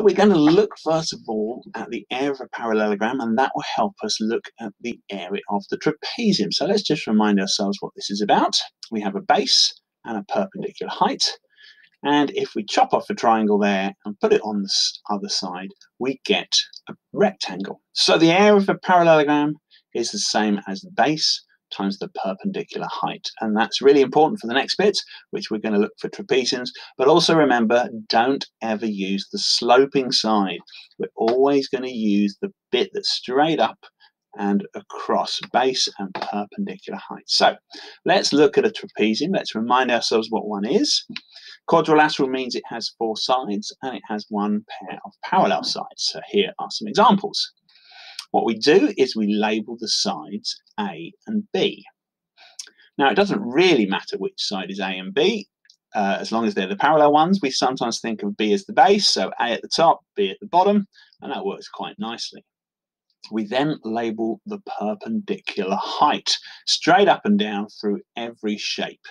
So we're going to look first of all at the area of a parallelogram and that will help us look at the area of the trapezium. So let's just remind ourselves what this is about. We have a base and a perpendicular height and if we chop off a triangle there and put it on the other side we get a rectangle. So the area of a parallelogram is the same as the base times the perpendicular height. And that's really important for the next bit, which we're going to look for trapeziums. But also remember, don't ever use the sloping side. We're always going to use the bit that's straight up and across base and perpendicular height. So let's look at a trapezium. Let's remind ourselves what one is. Quadrilateral means it has four sides and it has one pair of parallel sides. So here are some examples. What we do is we label the sides A and B. Now, it doesn't really matter which side is A and B, uh, as long as they're the parallel ones. We sometimes think of B as the base, so A at the top, B at the bottom, and that works quite nicely. We then label the perpendicular height, straight up and down through every shape.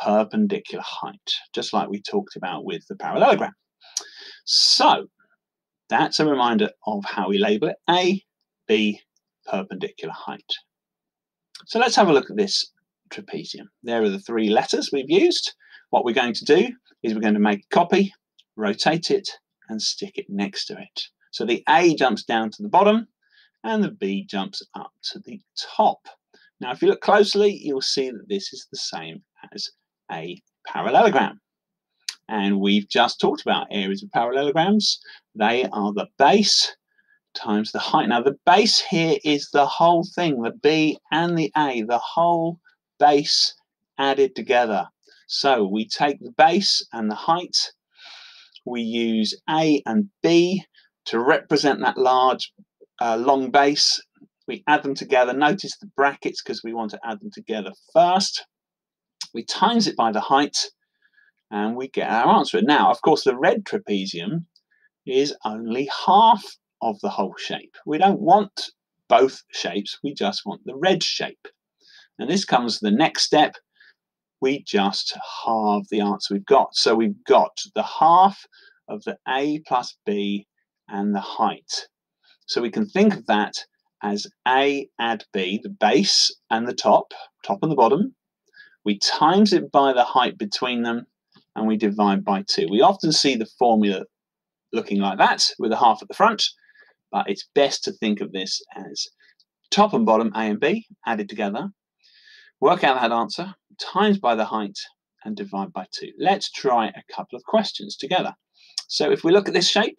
Perpendicular height, just like we talked about with the parallelogram. So, that's a reminder of how we label it. A, B perpendicular height. So let's have a look at this trapezium. There are the three letters we've used. What we're going to do is we're going to make a copy, rotate it, and stick it next to it. So the A jumps down to the bottom, and the B jumps up to the top. Now, if you look closely, you'll see that this is the same as a parallelogram. And we've just talked about areas of parallelograms. They are the base times the height. Now the base here is the whole thing, the B and the A, the whole base added together. So we take the base and the height, we use A and B to represent that large uh, long base. We add them together. Notice the brackets because we want to add them together first. We times it by the height and we get our answer. Now, of course, the red trapezium is only half of the whole shape. We don't want both shapes, we just want the red shape. And this comes to the next step. We just halve the answer we've got. So we've got the half of the A plus B and the height. So we can think of that as A add B, the base and the top, top and the bottom. We times it by the height between them and we divide by 2. We often see the formula looking like that with a half at the front but it's best to think of this as top and bottom, A and B, added together. Work out that answer, times by the height, and divide by 2. Let's try a couple of questions together. So if we look at this shape,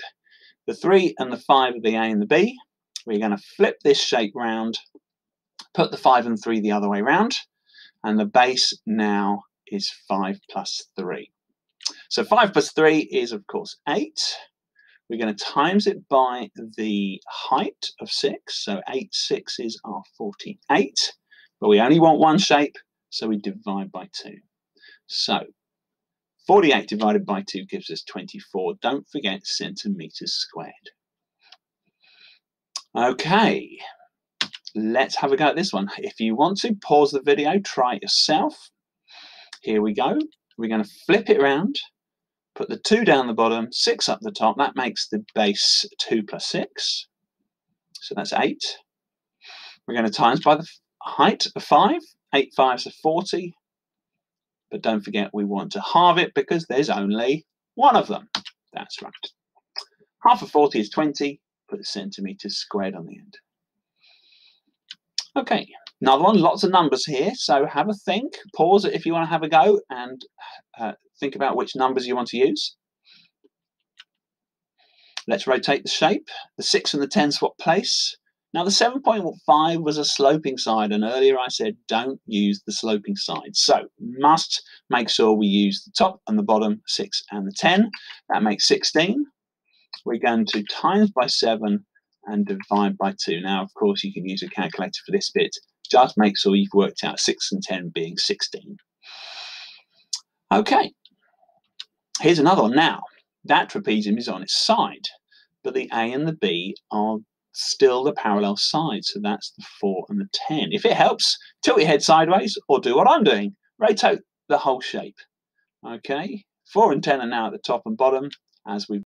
the 3 and the 5 are the A and the B. We're going to flip this shape round, put the 5 and 3 the other way round, and the base now is 5 plus 3. So 5 plus 3 is, of course, 8. We're going to times it by the height of 6. So 8 sixes are 48. But we only want one shape, so we divide by 2. So 48 divided by 2 gives us 24. Don't forget centimetres squared. Okay, let's have a go at this one. If you want to, pause the video, try it yourself. Here we go. We're going to flip it around Put the 2 down the bottom, 6 up the top. That makes the base 2 plus 6. So that's 8. We're going to times by the height of 5. 8 fives are 40. But don't forget we want to halve it because there's only one of them. That's right. Half of 40 is 20. Put a centimetre squared on the end. Okay, another one, lots of numbers here. So have a think, pause it if you want to have a go and uh, think about which numbers you want to use. Let's rotate the shape. The 6 and the 10 swap place. Now the 7.5 was a sloping side and earlier I said don't use the sloping side. So must make sure we use the top and the bottom 6 and the 10. That makes 16. We're going to times by 7 and divide by 2. Now of course you can use a calculator for this bit. Just make sure you've worked out 6 and 10 being 16. Okay, Here's another one now. That trapezium is on its side, but the A and the B are still the parallel sides. So that's the 4 and the 10. If it helps, tilt your head sideways or do what I'm doing. Rotate the whole shape. Okay, 4 and 10 are now at the top and bottom as we've